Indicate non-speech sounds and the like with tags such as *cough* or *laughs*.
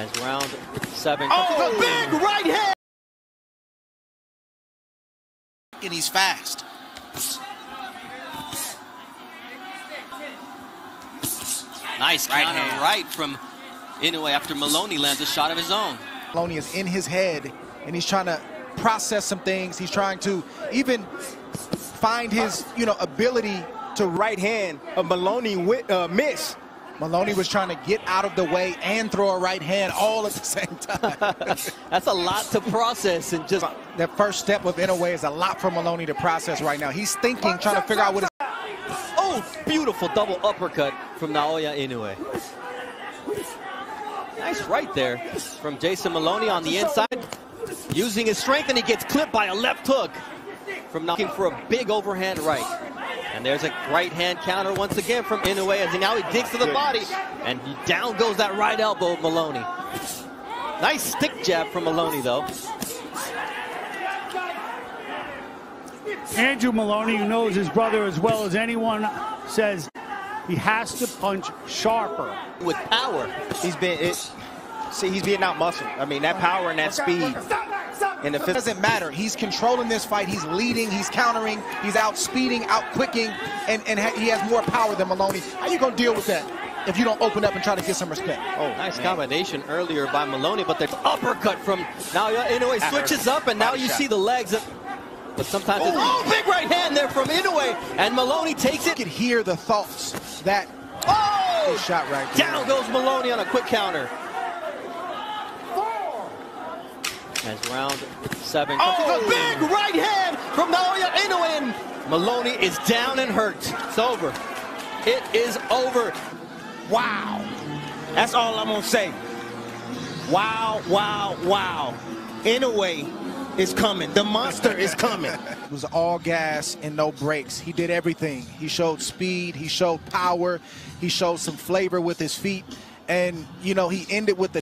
As round seven. Oh, a big right hand. And he's fast. Nice Right counter hand. right from Inoue after Moloney lands a shot of his own. Moloney is in his head, and he's trying to process some things. He's trying to even find his, you know, ability to. Right hand of Moloney wi- uh, miss. Moloney was trying to get out of the way and throw a right hand all at the same time. *laughs* That's a lot to process and just that first step of Inoue is a lot for Moloney to process right now. He's thinking, trying to figure out what oh beautiful double uppercut from Naoya Inoue. Nice right there from Jason Moloney on the inside, using his strength, and he gets clipped by a left hook from knocking for a big overhand right. And there's a right hand counter once again from Inoue as he now he digs to the body, and down goes that right elbow of Moloney. Nice stick jab from Moloney though. Andrew Moloney, who knows his brother as well as anyone, says he has to punch sharper. With power. He's been it. See, he's being out muscled. I mean, that power and that speed. And the It fifth. doesn't matter. He's controlling this fight. He's leading. He's countering. He's out speeding, out quicking, and, and ha- he has more power than Moloney. How you gonna deal with that if you don't open up and try to get some respect? Oh, Nice man. combination earlier by Moloney, but the uppercut from now Inoue switches up, and now you shot. see the legs. Of, but sometimes it's, oh, oh big right hand there from Inoue, and Moloney takes You it. could hear the thoughts that Oh, shot right there. down goes Moloney on a quick counter. As round seven. Oh! a big right hand from Naoya Inoue, Moloney is down and hurt. It's over. It is over. Wow. That's all I'm gonna say. Wow, wow, wow. Inoue is coming. The monster is coming. *laughs* It was all gas and no brakes. He did everything. He showed speed. He showed power. He showed some flavor with his feet. And, you know, he ended with the